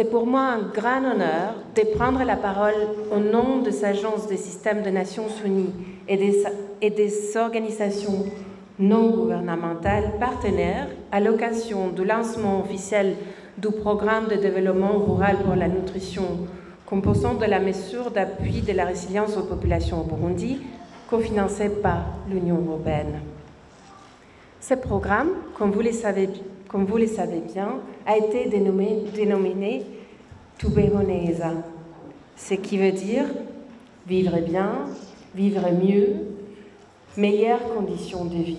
C'est pour moi un grand honneur de prendre la parole au nom des agences des systèmes des Nations Unies et des, organisations non gouvernementales partenaires à l'occasion du lancement officiel du programme de développement rural pour la nutrition, composant de la mesure d'appui de la résilience aux populations au Burundi, cofinancée par l'Union européenne. Ce programme, comme vous le savez, comme vous le savez bien, a été dénommé, dénominé ce qui veut dire vivre bien, vivre mieux, meilleures conditions de vie.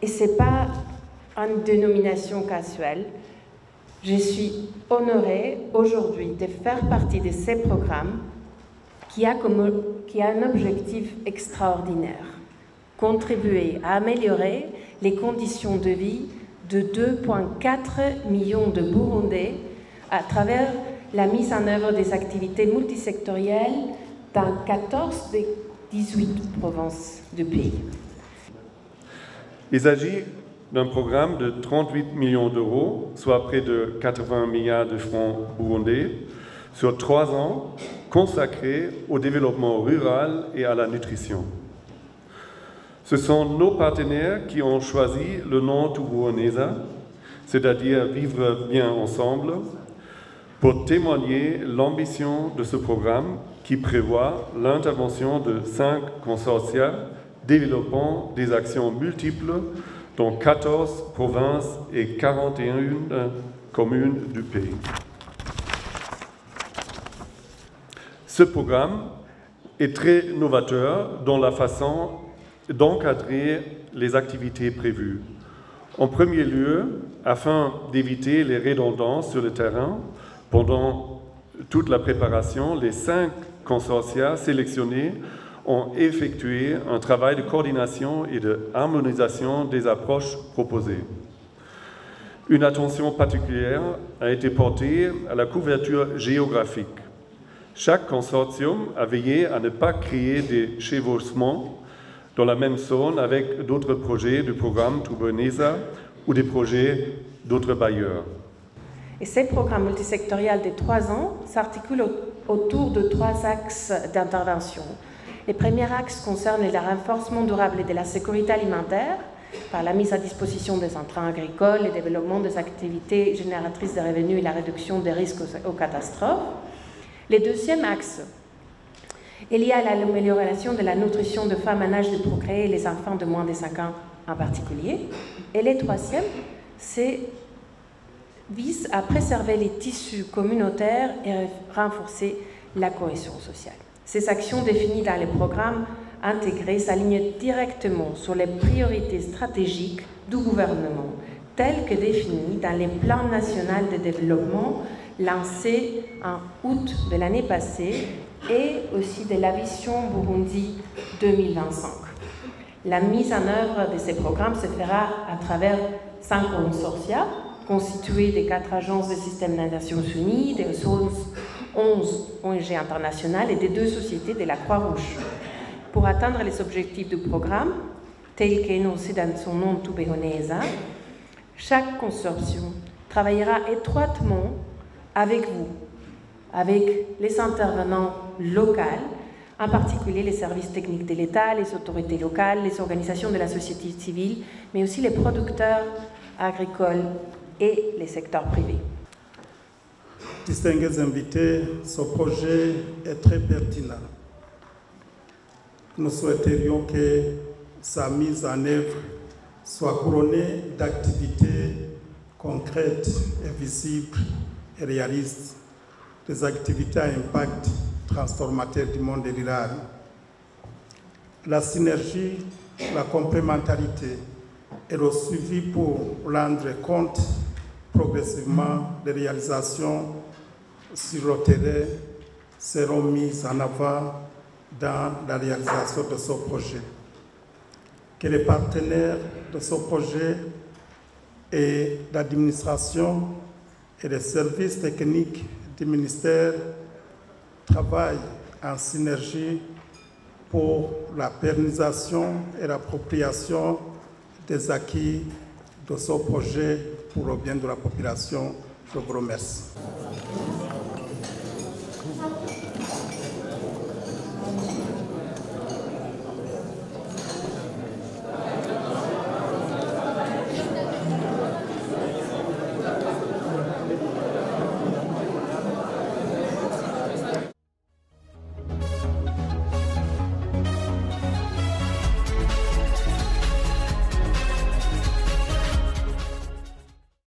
Et ce n'est pas une dénomination casuelle. Je suis honorée aujourd'hui de faire partie de ce programme qui a, qui a un objectif extraordinaire contribuer à améliorer les conditions de vie de 2,4 millions de Burundais à travers la mise en œuvre des activités multisectorielles dans 14 des 18 provinces du pays. Il s'agit d'un programme de 38 millions d'euros, soit près de 80 milliards de francs burundais, sur trois ans, consacré au développement rural et à la nutrition. Ce sont nos partenaires qui ont choisi le nom Tubuonesa, c'est-à-dire vivre bien ensemble, pour témoigner l'ambition de ce programme qui prévoit l'intervention de cinq consortia développant des actions multiples dans 14 provinces et 41 communes du pays. Ce programme est très novateur dans la façon d'encadrer les activités prévues. En premier lieu, afin d'éviter les redondances sur le terrain, pendant toute la préparation, les cinq consortia sélectionnés ont effectué un travail de coordination et de harmonisation des approches proposées. Une attention particulière a été portée à la couverture géographique. Chaque consortium a veillé à ne pas créer des chevauchements dans la même zone avec d'autres projets du programme Tubonesa ou des projets d'autres bailleurs. Et ces programmes multisectoriels de trois ans s'articulent autour de trois axes d'intervention. Les premiers axes concernent le renforcement durable de la sécurité alimentaire par la mise à disposition des intrants agricoles, le développement des activités génératrices de revenus et la réduction des risques aux catastrophes. Le deuxième axe il y a l'amélioration de la nutrition de femmes en âge de procréer les enfants de moins de 5 ans en particulier. Et le troisième, c'est vise à préserver les tissus communautaires et renforcer la cohésion sociale. Ces actions définies dans les programmes intégrés s'alignent directement sur les priorités stratégiques du gouvernement, telles que définies dans les plans nationaux de développement lancés en août de l'année passée et aussi de la vision Burundi 2025. La mise en œuvre de ces programmes se fera à travers cinq consortia constitués des quatre agences des systèmes des Nations Unies, des 11 ONG internationales et des deux sociétés de la Croix-Rouge. Pour atteindre les objectifs du programme, tels qu'énoncés dans son nom Tubehonesa, chaque consortium travaillera étroitement avec vous, avec les intervenants locaux, en particulier les services techniques de l'État, les autorités locales, les organisations de la société civile, mais aussi les producteurs agricoles et les secteurs privés. Distingués invités, ce projet est très pertinent. Nous souhaiterions que sa mise en œuvre soit couronnée d'activités concrètes et visibles et réalistes des activités à impact transformateur du monde rural. La synergie, la complémentarité et le suivi pour rendre compte progressivement des réalisations sur le terrain seront mises en avant dans la réalisation de ce projet. Que les partenaires de ce projet et l'administration et les services techniques du ministère travaillent en synergie pour la pérennisation et l'appropriation des acquis de ce projet pour le bien de la population Je vous.